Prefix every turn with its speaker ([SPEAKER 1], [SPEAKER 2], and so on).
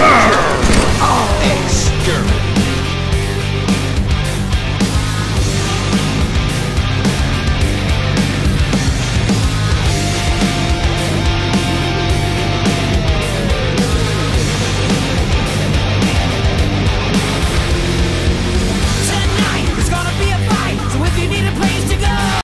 [SPEAKER 1] Ah!